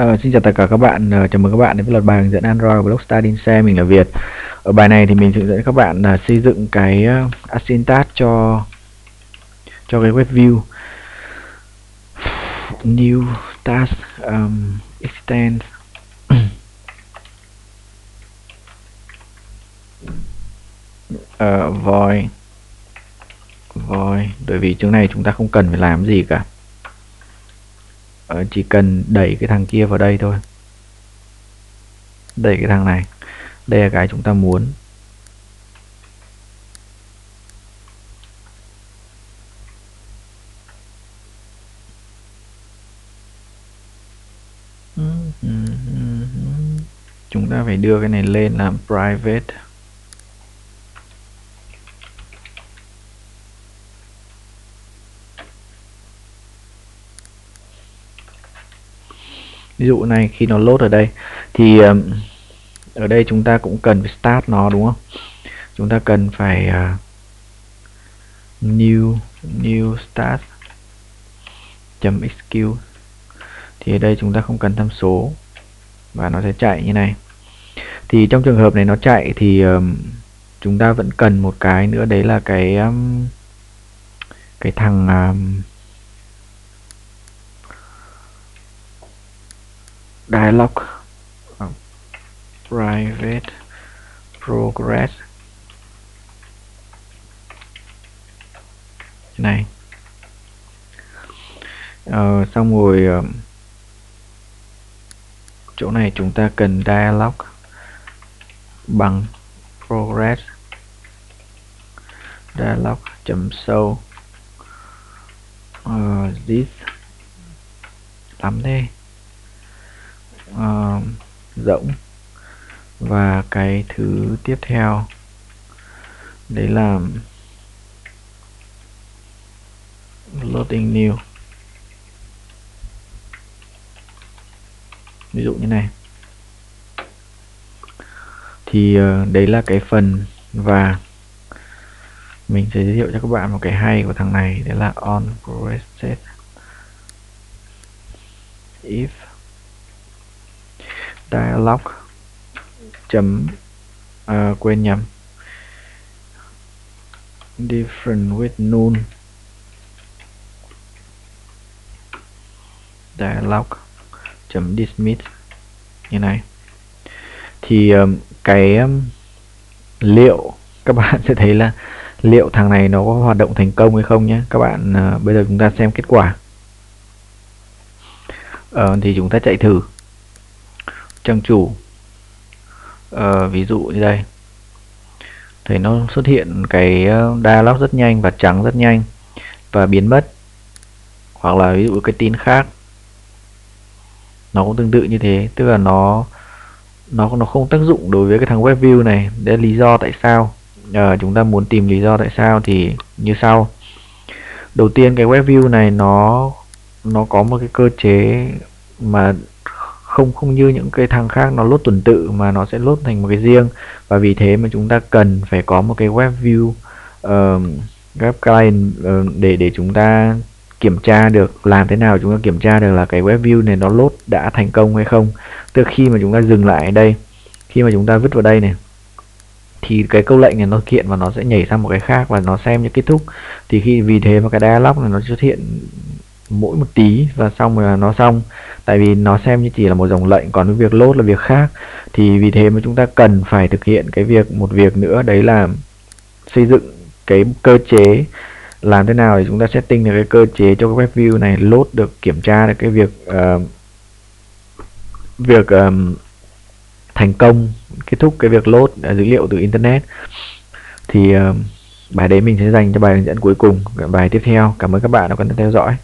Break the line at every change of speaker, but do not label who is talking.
Uh, xin chào tất cả các bạn, uh, chào mừng các bạn đến với loạt bài hướng dẫn Android Blockstar xe mình là Việt. Ở bài này thì mình sẽ hướng dẫn các bạn uh, xây dựng cái uh, asyntax cho cho cái web view. New task um, extend. Uh, void. Void. Bởi vì chỗ này chúng ta không cần phải làm gì cả. Ờ, chỉ cần đẩy cái thằng kia vào đây thôi. Đẩy cái thằng này. Đây là cái chúng ta muốn. Chúng ta phải đưa cái này lên làm private. Ví dụ này khi nó load ở đây thì ở đây chúng ta cũng cần phải start nó đúng không? Chúng ta cần phải uh, new new start chấm execute. Thì ở đây chúng ta không cần tham số và nó sẽ chạy như này. Thì trong trường hợp này nó chạy thì um, chúng ta vẫn cần một cái nữa đấy là cái um, cái thằng um, dialog private progress. Này. Ờ, xong rồi ờ, chỗ này chúng ta cần dialog bằng progress. Dialog chấm sâu. Uh, this lắm uh, rỗng. Và cái thứ tiếp theo, đấy là loading new. Ví dụ như này. Thì ờ, đấy là cái phần và mình sẽ giới thiệu cho các bạn một cái hay của thằng này, đấy là on progress if dialog chấm à, quên nhầm. Different with null dialog chấm dismiss. Như này. Thì um, cái um, liệu các bạn sẽ thấy là liệu thằng này nó có hoạt động thành công hay không nhé. Các bạn à, bây giờ chúng ta xem kết quả. Ờ, thì chúng ta chạy thử trang chủ. À, ví dụ như đây. Thấy nó xuất hiện cái đa dialog rất nhanh và trắng rất nhanh và biến mất. Hoặc là ví dụ cái tin khác. Nó cũng tương tự như thế tức là nó nó nó không tác dụng đối với cái thằng web view này. Đấy lý do tại sao à, chúng ta muốn tìm lý do tại sao thì như sau. Đầu tiên cái web view này nó nó có một cái cơ chế mà không không như những cái thằng khác nó lốt tuần tự mà nó sẽ lốt thành một cái riêng. Và vì thế mà chúng ta cần phải có một cái web view uh, web client uh, để để chúng ta kiểm tra được làm thế nào chúng ta kiểm tra được là cái web view này nó lốt đã thành công hay không. Từ khi mà chúng ta dừng lại ở đây khi mà chúng ta vứt vào đây này thì cái câu lệnh này nó kiện và nó sẽ nhảy sang một cái khác và nó xem như kết thúc. Thì khi vì thế mà cái dialog này nó xuất hiện mỗi một tí và xong rồi là nó xong. Tại vì nó xem như chỉ là một dòng lệnh còn cái việc load là việc khác. Thì vì thế mà chúng ta cần phải thực hiện cái việc một việc nữa đấy là xây dựng cái cơ chế làm thế nào để chúng ta setting được cái cơ chế cho cái web view này load được kiểm tra được cái việc uh, việc um, thành công kết thúc cái việc load ờ, dữ liệu từ internet. Thì uh, bài đấy mình sẽ dành cho bài hướng dẫn cuối cùng bài tiếp theo. Cảm ơn các bạn đã quan tâm theo dõi.